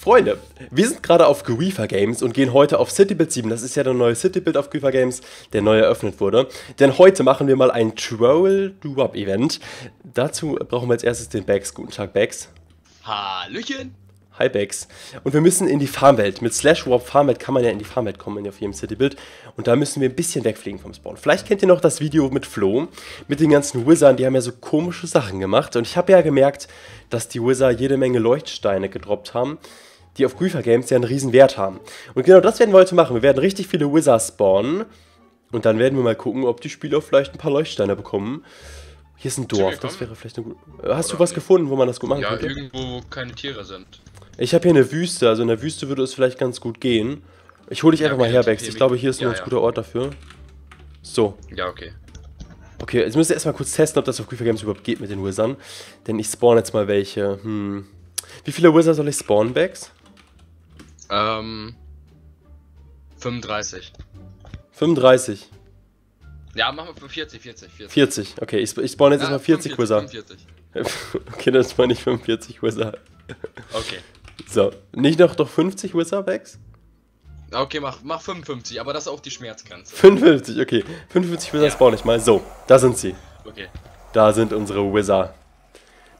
Freunde, wir sind gerade auf Guifa Games und gehen heute auf Citybuild 7. Das ist ja der neue Citybuild auf Guifa Games, der neu eröffnet wurde. Denn heute machen wir mal ein Troll Do Up Event. Dazu brauchen wir als erstes den Bags. Guten Tag, Bags. Hallöchen. Hi, Bags. Und wir müssen in die Farmwelt. Mit Slash Warp Farmwelt kann man ja in die Farmwelt kommen auf jedem Citybuild. Und da müssen wir ein bisschen wegfliegen vom Spawn. Vielleicht kennt ihr noch das Video mit Flo, mit den ganzen Wizards, die haben ja so komische Sachen gemacht. Und ich habe ja gemerkt, dass die Wizards jede Menge Leuchtsteine gedroppt haben die auf Griefer Games ja einen riesen Wert haben. Und genau das werden wir heute machen. Wir werden richtig viele Wizards spawnen. Und dann werden wir mal gucken, ob die Spieler vielleicht ein paar Leuchtsteine bekommen. Hier ist ein Dorf, das wäre vielleicht eine gute... Hast Oder du was nee. gefunden, wo man das gut machen ja, könnte? Ja, irgendwo, wo keine Tiere sind. Ich habe hier eine Wüste, also in der Wüste würde es vielleicht ganz gut gehen. Ich hole dich einfach ja, okay, mal her, Bex. Ich glaube, hier ist ein ja, ganz guter Ort dafür. So. Ja, okay. Okay, jetzt müsst ihr erstmal kurz testen, ob das auf Griefer Games überhaupt geht mit den Wizards. Denn ich spawn jetzt mal welche. Hm. Wie viele Wizards soll ich spawnen, Bex? Ähm. 35. 35. Ja, machen wir 40, 40, 40. 40, okay. Ich, ich spawn jetzt ja, erstmal 40 Wizard. 45. okay, dann spawn ich 45 Wizard. Okay. So, nicht noch doch 50 Wizard Bags? Okay, mach, mach 55, aber das ist auch die Schmerzgrenze. 55, okay. 55 Wizard ja. spawn ich mal. So, da sind sie. Okay. Da sind unsere Wizard.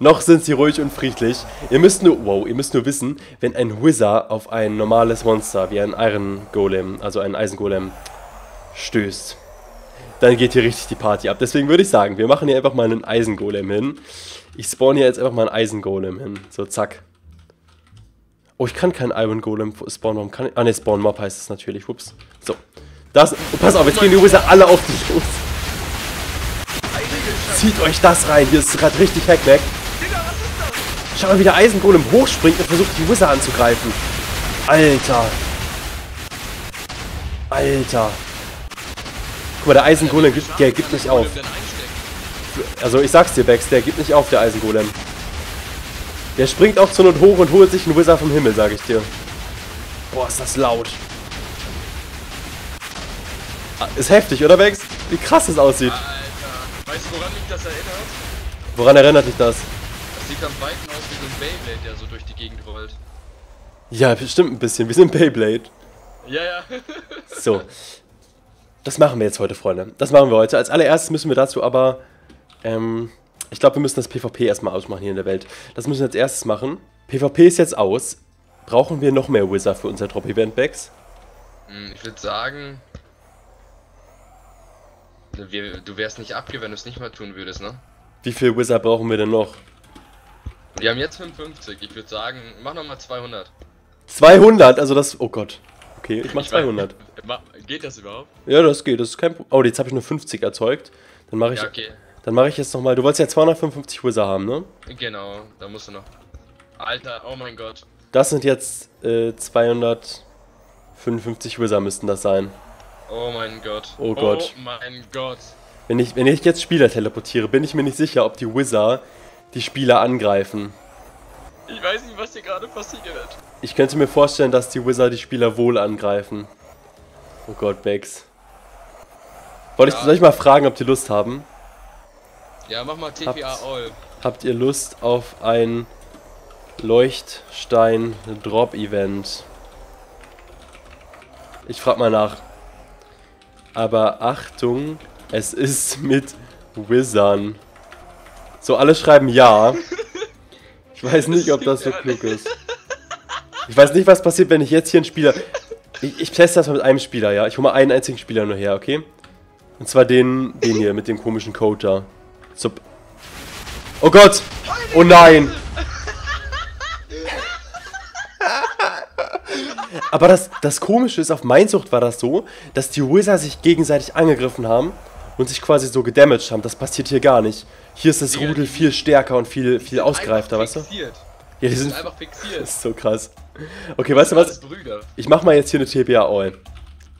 Noch sind sie ruhig und friedlich. Ihr müsst nur, wow, ihr müsst nur wissen, wenn ein Wizard auf ein normales Monster wie ein Iron Golem, also ein Eisengolem, stößt, dann geht hier richtig die Party ab. Deswegen würde ich sagen, wir machen hier einfach mal einen Eisengolem hin. Ich spawn hier jetzt einfach mal einen Eisengolem hin. So, zack. Oh, ich kann keinen Iron Golem spawnen. Warum kann ich? Ah, ne, Spawn Mob heißt es natürlich. Ups. So. Das. Oh, pass auf, jetzt gehen die Wizard alle auf dich los. Zieht euch das rein. Hier ist gerade richtig Hackback. Schau mal, wie der Eisengolem hochspringt und versucht, die Wizard anzugreifen. Alter. Alter. Guck mal, der Eisengolem, gibt, der gibt nicht auf. Also ich sag's dir, Bex, der gibt nicht auf, der Eisengolem. Der springt auch zur Not hoch und holt sich einen Wizard vom Himmel, sag ich dir. Boah, ist das laut. Ist heftig, oder Bex? Wie krass es aussieht. Alter. Weißt du, woran mich das erinnert? Woran erinnert dich das? sieht am Weiten so ein Beyblade, der so durch die Gegend rollt. Ja, bestimmt ein bisschen. Wir sind Beyblade. Ja, ja. so. Das machen wir jetzt heute, Freunde. Das machen wir heute. Als allererstes müssen wir dazu aber. Ähm, ich glaube, wir müssen das PvP erstmal ausmachen hier in der Welt. Das müssen wir als erstes machen. PvP ist jetzt aus. Brauchen wir noch mehr Wizard für unser Drop-Event, Bags? Hm, ich würde sagen. Du wärst nicht abge, wenn du es nicht mal tun würdest, ne? Wie viel Wizard brauchen wir denn noch? Wir haben jetzt 55. Ich würde sagen, mach nochmal 200. 200? Also das. Oh Gott. Okay, ich mach 200. geht das überhaupt? Ja, das geht. Das ist kein Problem. Oh, jetzt habe ich nur 50 erzeugt. Dann mache ich. Ja, okay. Dann mache ich jetzt nochmal. Du wolltest ja 255 Wizard haben, ne? Genau, da musst du noch. Alter, oh mein Gott. Das sind jetzt äh, 255 Wizard müssten das sein. Oh mein Gott. Oh Gott. Oh mein Gott. Wenn ich, wenn ich jetzt Spieler teleportiere, bin ich mir nicht sicher, ob die Wizard die Spieler angreifen. Ich weiß nicht, was hier gerade passiert. Ich könnte mir vorstellen, dass die Wizard die Spieler wohl angreifen. Oh Gott, Bex. Wollte ja. ich, soll ich mal fragen, ob die Lust haben? Ja, mach mal TPA habt, All. Habt ihr Lust auf ein Leuchtstein-Drop-Event? Ich frag mal nach. Aber Achtung, es ist mit Wizard. So, alle schreiben ja. Ich weiß nicht, ob das so klug ist. Ich weiß nicht, was passiert, wenn ich jetzt hier einen Spieler... Ich, ich teste das mal mit einem Spieler, ja? Ich hole mal einen einzigen Spieler nur her, okay? Und zwar den, den hier, mit dem komischen Code da. So. Oh Gott! Oh nein! Aber das, das Komische ist, auf Mainzucht war das so, dass die Wizards sich gegenseitig angegriffen haben und sich quasi so gedamaged haben. Das passiert hier gar nicht. Hier ist das Digga, Rudel viel stärker und viel, viel ausgereifter, weißt du? Ja, die, die sind, sind einfach fixiert. Das ist so krass. Okay, weißt du was? Ich mach mal jetzt hier eine TPA All.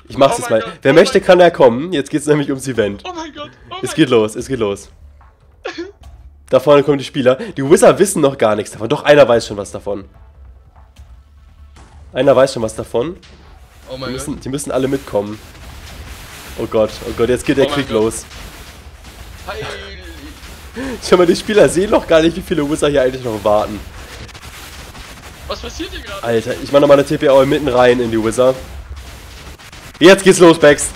Ich mach's oh jetzt mal. Gott, Wer oh möchte, kann er kommen. Jetzt geht's nämlich ums Event. Oh mein Gott. Oh es geht Gott. los, es geht los. da vorne kommen die Spieler. Die Wizard wissen noch gar nichts davon. Doch, einer weiß schon was davon. Einer weiß schon was davon. Oh mein die müssen, Gott. Die müssen alle mitkommen. Oh Gott, oh Gott, jetzt geht der oh Krieg los. Heil. Schau mal, die Spieler sehen noch gar nicht, wie viele Wizard hier eigentlich noch warten. Was passiert hier gerade? Alter, ich mach nochmal eine TPA mitten rein in die Wizard. Jetzt geht's los, Bex.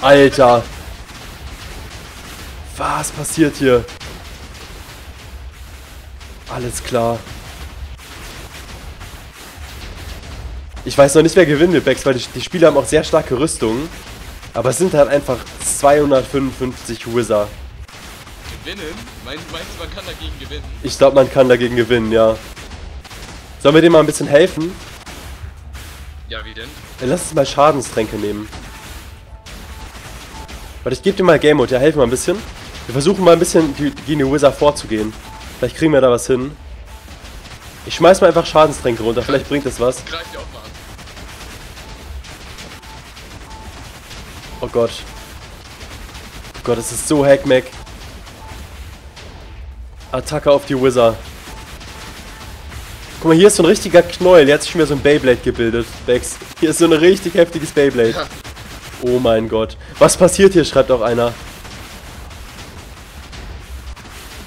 Alter. Was passiert hier? Alles klar. Ich weiß noch nicht, wer gewinnen wird, Bex, weil die, die Spieler haben auch sehr starke Rüstungen. Aber es sind halt einfach 255 Wizard. Gewinnen? Meinst, meinst du, man kann dagegen gewinnen? Ich glaube, man kann dagegen gewinnen, ja. Sollen wir dem mal ein bisschen helfen? Ja, wie denn? Dann lass uns mal Schadenstränke nehmen. Warte, ich gebe dir mal Game Mode, ja, helf mal ein bisschen. Wir versuchen mal ein bisschen gegen die Wizard vorzugehen. Vielleicht kriegen wir da was hin. Ich schmeiß mal einfach Schadenstränke runter, vielleicht bringt das was. Greif dir auch mal an. Oh Gott. Oh Gott, es ist so Hackmack. Attacke auf die Wizard. Guck mal, hier ist so ein richtiger Knäuel. Hier hat sich schon wieder so ein Beyblade gebildet. Bex. Hier ist so ein richtig heftiges Beyblade. Oh mein Gott. Was passiert hier, schreibt auch einer.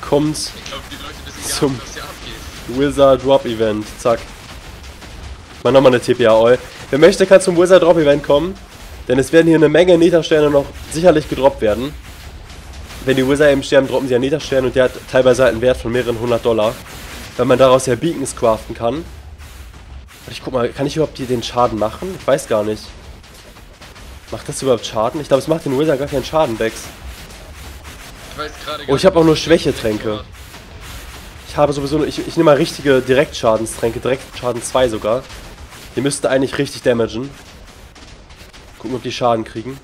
Kommt gar Zum- abgeht. Wizard Drop Event. Zack. Mal nochmal eine TPA All. Wer möchte, kann zum Wizard Drop Event kommen. Denn es werden hier eine Menge Nethersterne noch sicherlich gedroppt werden. Wenn die Wizard eben sterben, droppen sie einen Netherstern und der hat teilweise halt einen Wert von mehreren hundert Dollar. Weil man daraus ja Beacons craften kann. Warte, Ich guck mal, kann ich überhaupt hier den Schaden machen? Ich weiß gar nicht. Macht das überhaupt Schaden? Ich glaube, es macht den Wizard gar keinen Schaden, Bex. Ich weiß gerade Oh, ich habe auch nur Schwächetränke. Ich habe sowieso nur, ich, ich nehme mal richtige Direktschadenstränke, Direktschaden 2 sogar. Die müssten eigentlich richtig damagen. Gucken, ob die Schaden kriegen.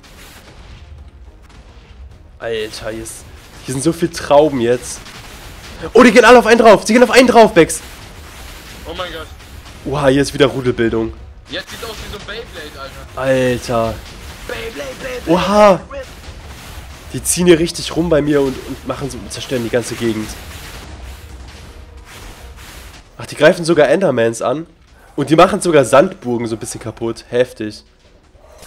Alter, hier, ist, hier sind so viele Trauben jetzt. Oh, die gehen alle auf einen drauf. Sie gehen auf einen drauf, Bex. Oh mein Gott. Oha, hier ist wieder Rudelbildung. Jetzt sieht aus wie so ein Beyblade, Alter. Alter. Oha. Die ziehen hier richtig rum bei mir und, und machen so, zerstören die ganze Gegend. Ach, die greifen sogar Endermans an. Und die machen sogar Sandburgen so ein bisschen kaputt. Heftig.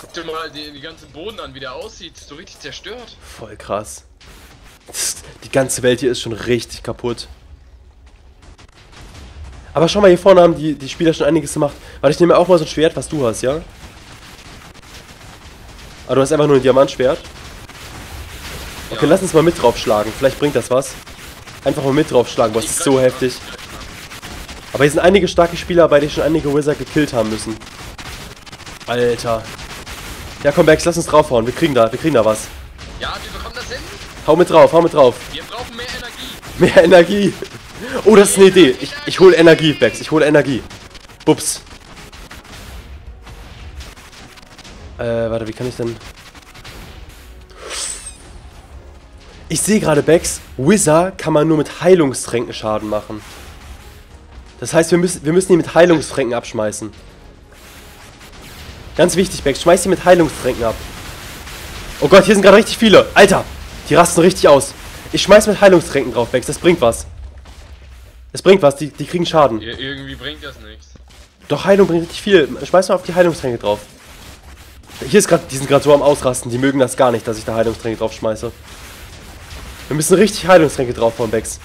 Guck dir mal die, die ganzen Boden an, wie der aussieht. So richtig zerstört. Voll krass. Die ganze Welt hier ist schon richtig kaputt. Aber schau mal, hier vorne haben die, die Spieler schon einiges gemacht. Warte, ich nehme auch mal so ein Schwert, was du hast, ja? Ah, du hast einfach nur ein Diamantschwert. Okay, Ja. lass uns mal mit draufschlagen. Vielleicht bringt das was. Einfach mal mit draufschlagen, boah, das ist so heftig. Aber hier sind einige starke Spieler, bei denen schon einige Wizard gekillt haben müssen. Alter. Ja, komm, Bex, lass uns draufhauen. Wir kriegen da, wir kriegen da was. Ja, wir bekommen das hin. Hau mit drauf, hau mit drauf. Wir brauchen mehr Energie. Mehr Energie. Oh, das ist eine Idee. Ich, ich hole Energie, Bex. Ich hole Energie. Bups. Äh, warte, wie kann ich denn... Ich sehe gerade, Bex, Wizard kann man nur mit Heilungstränken Schaden machen. Das heißt, wir müssen, wir müssen die mit Heilungstränken abschmeißen. Ganz wichtig, Bex, schmeiß die mit Heilungstränken ab. Oh Gott, hier sind gerade richtig viele. Alter, die rasten richtig aus. Ich schmeiß mit Heilungstränken drauf, Bex, das bringt was. Es bringt was, die, die kriegen Schaden. Ir irgendwie bringt das nichts. Doch, Heilung bringt richtig viel. Schmeiß mal auf die Heilungstränke drauf. Hier ist gerade, die sind gerade so am Ausrasten, die mögen das gar nicht, dass ich da Heilungstränke drauf schmeiße. Wir müssen richtig Heilungstränke draufhauen, Bex.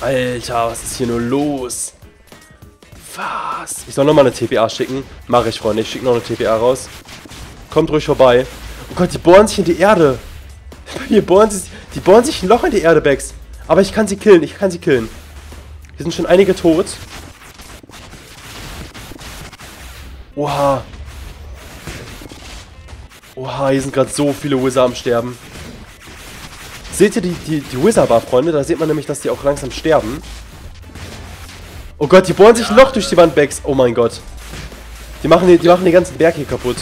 Alter, was ist hier nur los? Was? Ich soll nochmal eine TPA schicken. Mache ich, Freunde. Ich schicke noch eine TPA raus. Kommt ruhig vorbei. Oh Gott, die bohren sich in die Erde. Hier bohren sie, die bohren sich ein Loch in die Erde, Bex. Aber ich kann sie killen, ich kann sie killen. Hier sind schon einige tot. Oha. Oha, hier sind gerade so viele Wizard am Sterben. Seht ihr die, die, die Wizard-Bar, Freunde? Da sieht man nämlich, dass die auch langsam sterben. Oh Gott, die bohren sich ein Loch durch die Wand, Bex. Oh mein Gott. Die machen, die, die machen den ganzen Berg hier kaputt.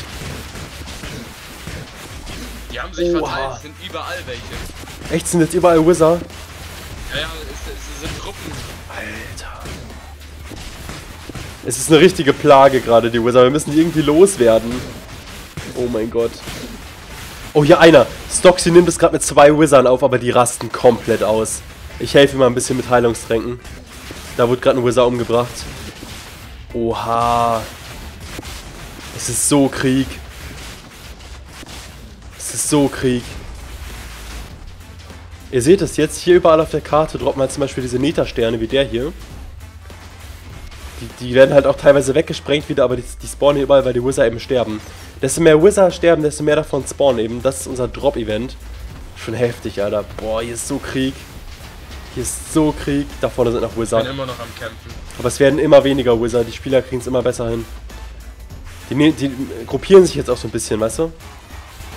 Die haben sich Oha. verteilt. Es sind überall welche. Echt, sind jetzt überall Wizard? Ja, ja, es, es sind Truppen. Alter. Es ist eine richtige Plage gerade, die Wizard. Wir müssen die irgendwie loswerden. Oh mein Gott. Oh, hier einer. Stoxy nimmt es gerade mit zwei Wizards auf, aber die rasten komplett aus. Ich helfe ihm mal ein bisschen mit Heilungstränken. Da wurde gerade ein Wizard umgebracht. Oha. Es ist so Krieg. Es ist so Krieg. Ihr seht es jetzt, hier überall auf der Karte droppen halt zum Beispiel diese Neta-Sterne wie der hier. Die, die, werden halt auch teilweise weggesprengt wieder, aber die, die spawnen überall, weil die Wizard eben sterben. Desto mehr Wizard sterben, desto mehr davon spawnen eben. Das ist unser Drop-Event. Schon heftig, Alter. Boah, hier ist so Krieg. Hier ist so Krieg. Da vorne sind noch Wizard. Ich bin immer noch am Kämpfen. Aber es werden immer weniger Wizard. Die Spieler kriegen es immer besser hin. Die, ne-, die, gruppieren sich jetzt auch so ein bisschen, weißt du?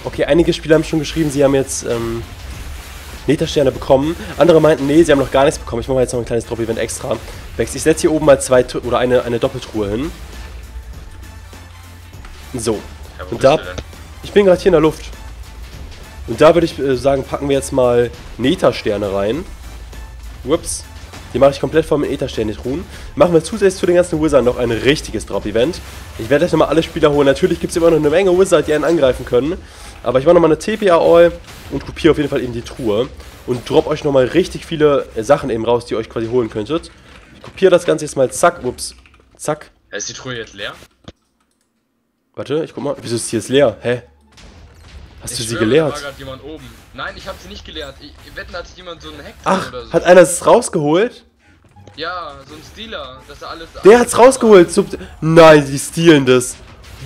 Okay, einige Spieler haben schon geschrieben, sie haben jetzt ähm, Nethersterne bekommen. Andere meinten, nee, sie haben noch gar nichts bekommen. Ich mache mal jetzt noch ein kleines Drop-Event extra. Ich setze hier oben mal zwei oder eine, eine Doppeltruhe hin. So. Ja, Und da, ich bin gerade hier in der Luft. Und da würde ich äh, sagen, packen wir jetzt mal Nethersterne rein. Whoops. Die mache ich komplett voll mit Ethersterne Truhen. Machen wir zusätzlich zu den ganzen Wizard noch ein richtiges Drop-Event. Ich werde gleich nochmal alle Spieler holen. Natürlich gibt es immer noch eine Menge Wizard, die einen angreifen können. Aber ich mache nochmal eine TPA-All und kopiere auf jeden Fall eben die Truhe. Und drop euch nochmal richtig viele äh, Sachen eben raus, die ihr euch quasi holen könntet. Ich kopiere das Ganze jetzt mal zack, ups, zack. Ist die Truhe jetzt leer? Warte, ich guck mal. Wieso ist die jetzt leer? Hä? Hast du Ich sie schwöre, Da geleert? war gerade jemand oben. Nein, ich habe sie nicht geleert. Ich, ich wetten, hat sich jemand so einen Hack Ach, oder so. hat einer es rausgeholt? Ja, so ein Stealer, dass er alles. Der hat's rausgeholt. Sub Nein, die stehlen das.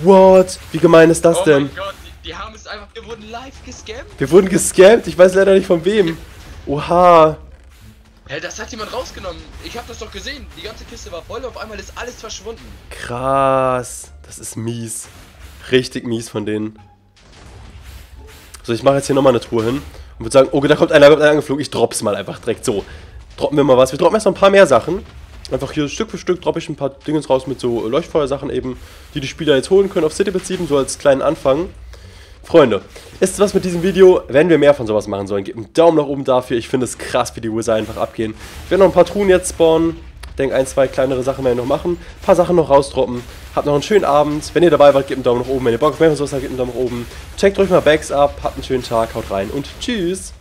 What? Wie gemein ist das Oh denn? mein Gott, die, die haben es einfach. Wir wurden live gescampt. Wir wurden gescampt. Ich weiß leider nicht von wem. Oha. Hä, das hat jemand rausgenommen. Ich habe das doch gesehen. Die ganze Kiste war voll, auf einmal ist alles verschwunden. Krass. Das ist mies. Richtig mies von denen. So, ich mache jetzt hier nochmal eine Truhe hin. Und würde sagen, okay, da kommt einer, da kommt einer angeflogen. Ich drop's mal einfach direkt so. Droppen wir mal was. Wir droppen erst noch ein paar mehr Sachen. Einfach hier Stück für Stück droppe ich ein paar Dingens raus mit so Leuchtfeuersachen eben, die die Spieler jetzt holen können auf City 7, so als kleinen Anfang. Freunde, ist was mit diesem Video? Wenn wir mehr von sowas machen sollen, gebt einen Daumen nach oben dafür. Ich finde es krass, wie die Wizard einfach abgehen. Ich werde noch ein paar Truhen jetzt spawnen. Denke, ein, zwei kleinere Sachen werden wir noch machen. Ein paar Sachen noch rausdroppen. Habt noch einen schönen Abend. Wenn ihr dabei wart, gebt einen Daumen nach oben. Wenn ihr Bock auf mehr von habt, gebt einen Daumen nach oben. Checkt euch mal Bags ab. Habt einen schönen Tag. Haut rein und tschüss.